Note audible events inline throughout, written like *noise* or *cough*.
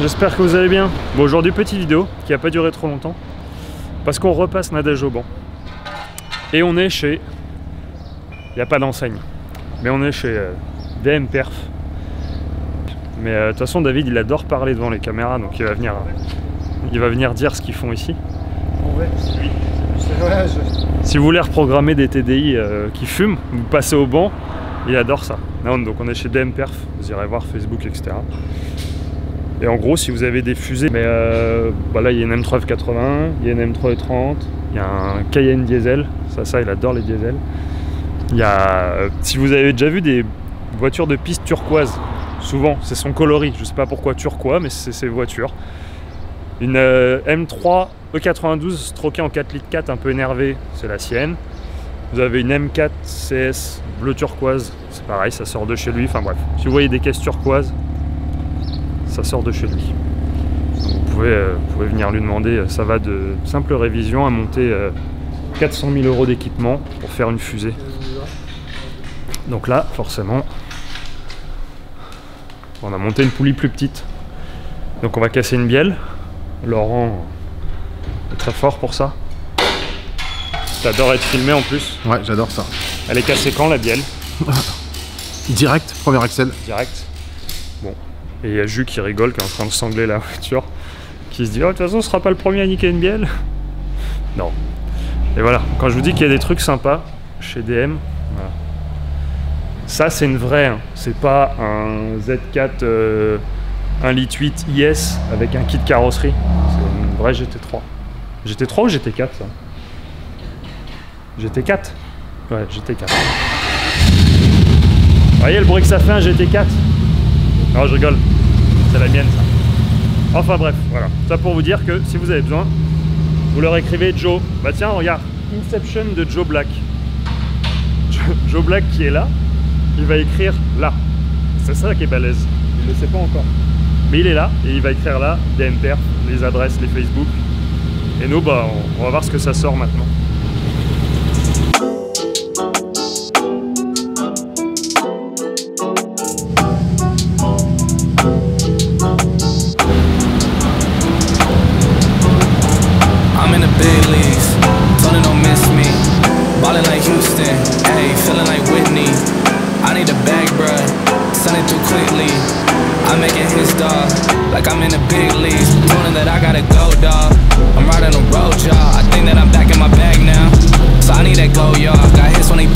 j'espère que vous allez bien. Bon aujourd'hui petite vidéo qui a pas duré trop longtemps parce qu'on repasse Nadège au banc. Et on est chez... Il n'y a pas d'enseigne, mais on est chez euh, DM Perf. Mais euh, de toute façon David il adore parler devant les caméras donc il va venir, il va venir dire ce qu'ils font ici. Si vous voulez reprogrammer des TDI euh, qui fument, vous passez au banc, il adore ça. Non, donc on est chez DM Perf, vous irez voir Facebook, etc. Et en gros, si vous avez des fusées, mais euh, bah là il y a une M3 F81, il y a une M3 E30, il y a un Cayenne diesel, ça, ça, il adore les diesels. Il y a, euh, si vous avez déjà vu des voitures de piste turquoise, souvent, c'est son coloris, je sais pas pourquoi turquoise, mais c'est ces voitures. Une euh, M3 E92 stroquée en 4 litres 4, un peu énervé, c'est la sienne. Vous avez une M4 CS bleu turquoise, c'est pareil, ça sort de chez lui. Enfin bref, si vous voyez des caisses turquoises, ça sort de chez lui. Vous pouvez, euh, vous pouvez venir lui demander, euh, ça va de simple révision à monter euh, 400 000 euros d'équipement pour faire une fusée. Donc là, forcément, on a monté une poulie plus petite. Donc on va casser une bielle. Laurent est très fort pour ça. T'adores être filmé en plus. Ouais, j'adore ça. Elle est cassée quand la bielle? *laughs* Direct, premier Axel. Direct. Et il y a Jus qui rigole, qui est en train de sangler la *laughs* voiture. Qui se dit, oh, de toute façon, ce sera pas le premier à niquer une bielle. *laughs* Non. Et voilà, quand je vous dis qu'il y a des trucs sympas chez DM, ça c'est une vraie, hein. c'est pas un Z4 euh, 1 litre 8 IS avec un kit carrosserie, c'est une vraie GT3. GT3 ou GT4 ça? GT4 Ouais, GT4. Vous voyez le bruit que ça fait un GT4 Non, je rigole, c'est la mienne ça. Enfin bref, voilà. Ça pour vous dire que si vous avez besoin, vous leur écrivez Joe. Bah tiens, regarde, Inception de Joe Black. Joe, Black qui est là, il va écrire là. C'est ça qui est balèze. Il ne le sait pas encore. Mais il est là et il va écrire là, DMPR, les adresses, les Facebook. Et nous, bah, on, on va voir ce que ça sort maintenant. Ayy, feeling like Whitney. I need a bag, bruh, send it too quickly. I'm making his dog, like I'm in the big leagues. Him that I gotta go, dog. I'm riding the road, y'all. I think that I'm back in my bag now. So I need that go, y'all. Got hits when they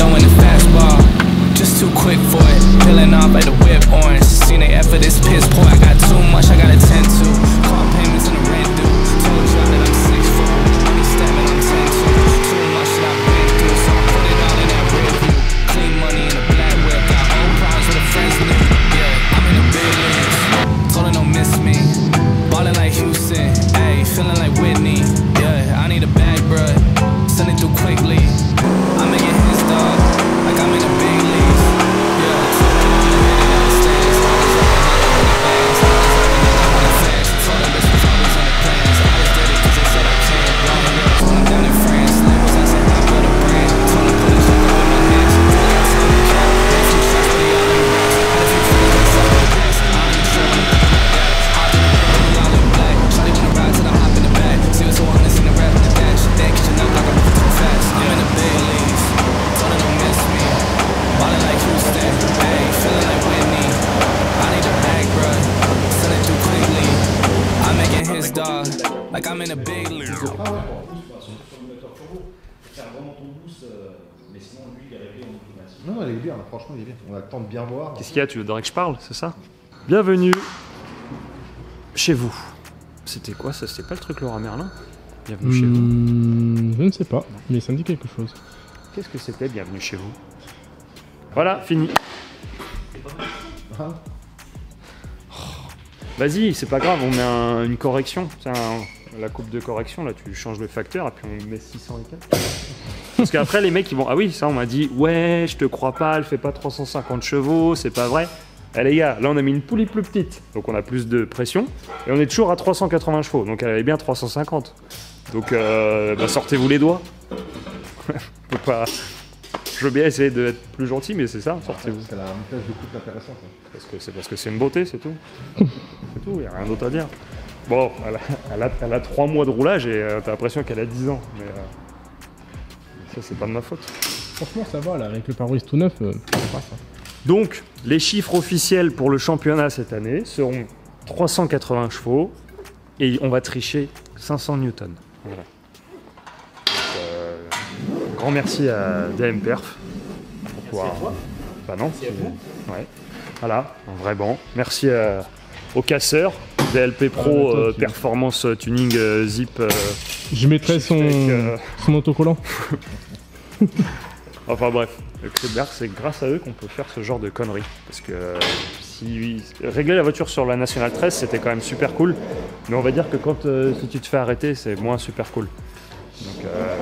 Like I'm in a big league. Non, elle est bien, franchement, il est bien. On a le temps de bien voir. Qu'est-ce qu'il y a Tu voudrais que je parle, c'est ça? Bienvenue chez vous. C'était quoi ça? C'était pas le truc Laura Merlin? Bienvenue chez vous. Hmm, je ne sais pas, mais ça me dit quelque chose. Qu'est-ce que c'était Bienvenue chez vous? Voilà, fini. Ah. Vas-y, c'est pas grave, on met un- une correction. C'est un- la coupe de correction, là, tu changes le facteur et puis on met 600 et quelques. Parce qu'après, les mecs, ils vont. Ah oui, ça, on m'a dit, ouais, je te crois pas, elle fait pas 350 chevaux, c'est pas vrai. Eh les gars, là, on a mis une poulie plus petite, donc on a plus de pression, et on est toujours à 380 chevaux, donc elle avait bien 350. Donc, euh, bah, sortez-vous les doigts. *laughs* on peut pas. Je veux bien essayer d'être plus gentil, mais c'est ça, sortez-vous. C'est la de coupe intéressante. hein. Parce que c'est parce que c'est une beauté, c'est tout. C'est tout, il n'y a rien d'autre à dire. Bon, elle a, elle a, elle a 3 mois de roulage et euh, t'as l'impression qu'elle a 10 ans. Mais euh, ça, c'est pas de ma faute. Franchement, ça va là, avec le pare-brise tout neuf, euh, c'est pas ça. Donc, les chiffres officiels pour le championnat cette année seront 380 chevaux et on va tricher 500 newtons. Voilà. Donc, euh, grand merci à DM Perf pour pouvoir. Bah non, c'est Ouais. Voilà, un vrai banc. Merci à- aux casseurs. DLP Pro Ah, euh, Performance Tuning euh, Zip. euh, Je mettrai son, avec, euh, son autocollant. *laughs* Enfin bref, le c'est grâce à eux qu'on peut faire ce genre de conneries. Parce que euh, si régler la voiture sur la Nationale 13, c'était quand même super cool. Mais on va dire que quand euh, si tu te fais arrêter, c'est moins super cool. Donc, euh,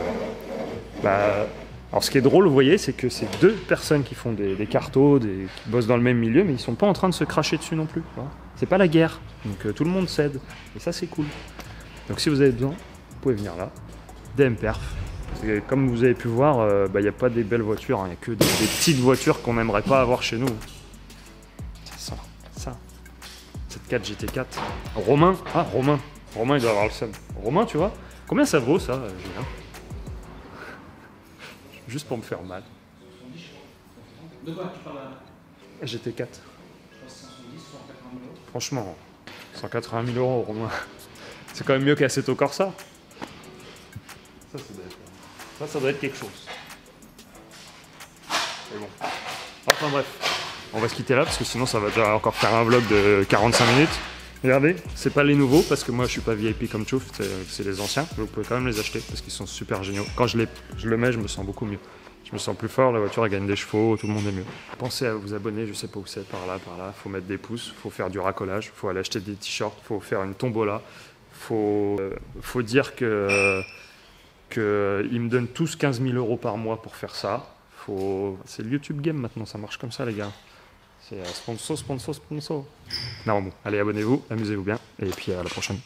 bah, alors ce qui est drôle, vous voyez, c'est que c'est deux personnes qui font des, des cartos, des, qui bossent dans le même milieu, mais ils sont pas en train de se cracher dessus non plus. C'est pas la guerre, donc euh, tout le monde cède. Et ça, c'est cool. Donc si vous avez besoin, vous pouvez venir là. DM Perf. Et comme vous avez pu voir, euh, bah, il n'y a pas des belles voitures, il n'y a que des, des petites voitures qu'on n'aimerait pas avoir chez nous. Ça, ça. Cette 4 GT4. Romain, ah Romain, Romain il doit avoir le seum. Romain, tu vois, combien ça vaut ça, euh, Julien? Juste pour me faire mal. De quoi tu parles? À GT4. 170, 180 euros Franchement, 180 000 euros, Romain. C'est quand même mieux qu'Assetto Corsa. Ça, ça doit être, ça, ça doit être quelque chose. Mais bon. Enfin bref, on va se quitter là parce que sinon ça va déjà encore faire un vlog de 45 minutes. Regardez, c'est pas les nouveaux parce que moi je suis pas VIP comme Chouf, c'est- c'est les anciens. mais Vous pouvez quand même les acheter parce qu'ils sont super géniaux. Quand je, les, je le mets, je me sens beaucoup mieux. Je me sens plus fort, la voiture gagne des chevaux, tout le monde est mieux. Pensez à vous abonner, je sais pas où c'est, par là, par là. Faut mettre des pouces, faut faire du racolage, faut aller acheter des t-shirts, faut faire une tombola, faut, euh, faut dire que, que me donnent tous 15 000 euros par mois pour faire ça. Faut... C'est le YouTube Game maintenant, ça marche comme ça les gars. C'est euh, sponsor, sponsor, sponsor. Non, bon, allez, abonnez-vous, amusez-vous bien, et puis à la prochaine.